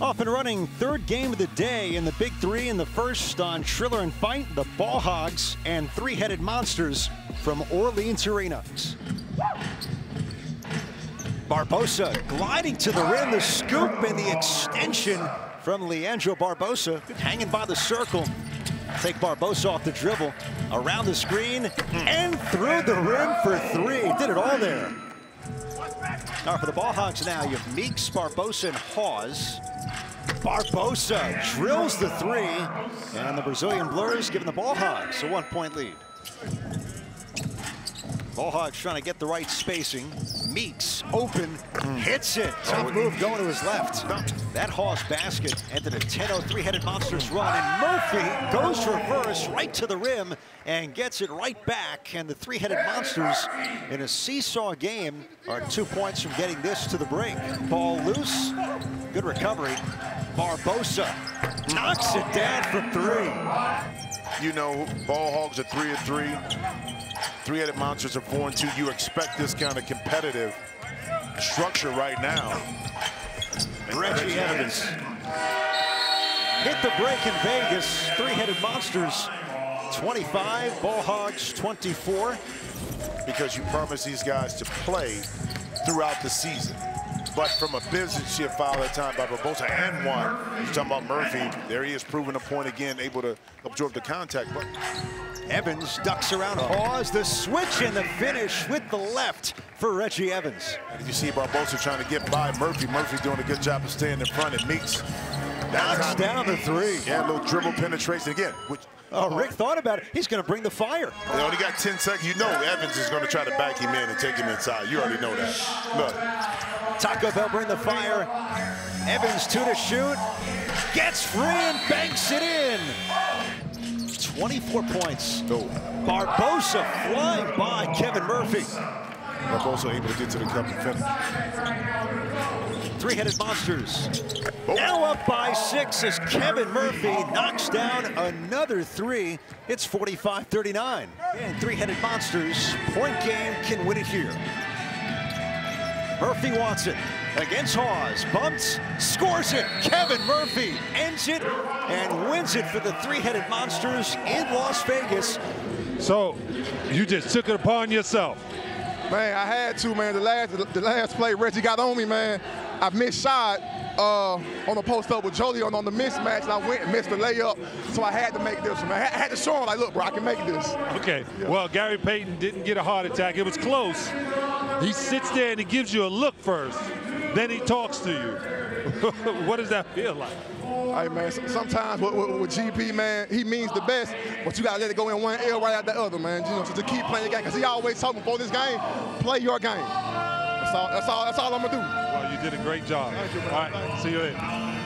Off and running, third game of the day in the Big Three in the first on Triller and Fight, the Ball Hogs and Three-Headed Monsters from Orleans Arena. Barbosa gliding to the rim, the scoop and the extension from Leandro Barbosa, hanging by the circle. Take Barbosa off the dribble, around the screen, and through the rim for three. Did it all there. Now for the Ball Hogs now, you have Meeks, Barbosa, and Hawes. Barbosa drills the three, and the Brazilian Blurs giving the Ball Hogs a one-point lead. Ball Hogs trying to get the right spacing. Meeks open, hits it. Tough move going to his left. That Hawes basket ended a 10-0 three-headed monsters run, and Murphy goes reverse right to the rim and gets it right back. And the three-headed monsters in a seesaw game are two points from getting this to the break. Ball loose, good recovery. Barbosa knocks it down for three. You know, ball hogs are three and three. Three-headed monsters are four and two. You expect this kind of competitive structure right now. Reggie Evans hit the break in Vegas. Three-headed monsters, 25. Ball hogs, 24. Because you promise these guys to play throughout the season. But from a business ship foul that time by Barbosa and one, you're talking about Murphy. There he is proving a point again, able to absorb the contact. But Evans ducks around Hawes. The switch and the finish with the left for Reggie Evans. And you see Barbosa trying to get by Murphy. Murphy doing a good job of staying in front It Meeks. Knocks down the three. Yeah, a little dribble penetration again. Which, oh, Rick thought about it. He's going to bring the fire. They only got 10 seconds. You know Evans is going to try to back him in and take him inside. You already know that. Look. Taco Bell bring the fire. Evans two to shoot. Gets free and banks it in. 24 points. Barbosa flying by Kevin Murphy. Barbosa able to get to the cup and finish. Three-headed monsters. Oh. Now up by six as Kevin Murphy knocks down another three. It's 45-39. And three-headed monsters, point game can win it here. Murphy wants it against Hawes. Bumps, scores it. Kevin Murphy ends it and wins it for the three-headed monsters in Las Vegas. So you just took it upon yourself. Man, I had to, man. The last the last play, Reggie got on me, man. I missed shot uh, on the post up with Jodie on, on the mismatch, and I went and missed the layup, so I had to make this one. I had, to show him, like, look, bro, I can make this. Okay. Yeah. Well, Gary Payton didn't get a heart attack. It was close. He sits there and he gives you a look first. Then he talks to you. what does that feel like? Hey, man, sometimes with, with, with, GP, man, he means the best, but you got to let it go in one L right out the other, man. You know, so to keep playing the game, because he always told me before this game, play your game. That's all, that's all, that's all I'm going to do. Well, you did a great job. You. All right, see you later.